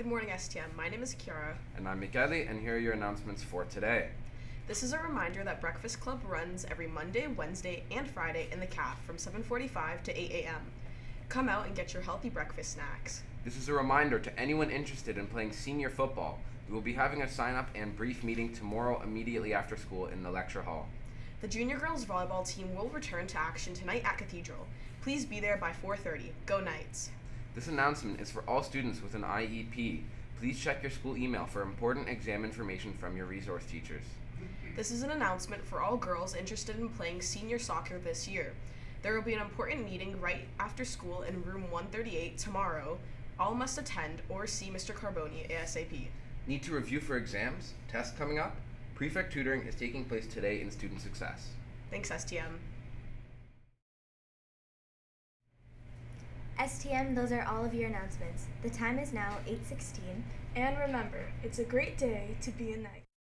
Good morning, STM. My name is Kiara. And I'm Michele, and here are your announcements for today. This is a reminder that Breakfast Club runs every Monday, Wednesday, and Friday in the CAF from 7:45 to 8 a.m. Come out and get your healthy breakfast snacks. This is a reminder to anyone interested in playing senior football. We will be having a sign up and brief meeting tomorrow immediately after school in the lecture hall. The junior girls volleyball team will return to action tonight at Cathedral. Please be there by 4:30. Go Knights. This announcement is for all students with an IEP. Please check your school email for important exam information from your resource teachers. This is an announcement for all girls interested in playing senior soccer this year. There will be an important meeting right after school in room 138 tomorrow. All must attend or see Mr. Carboni ASAP. Need to review for exams? Tests coming up? Prefect tutoring is taking place today in Student Success. Thanks, STM. STM, those are all of your announcements. The time is now 8:16. And remember, it's a great day to be a knight.